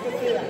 对了。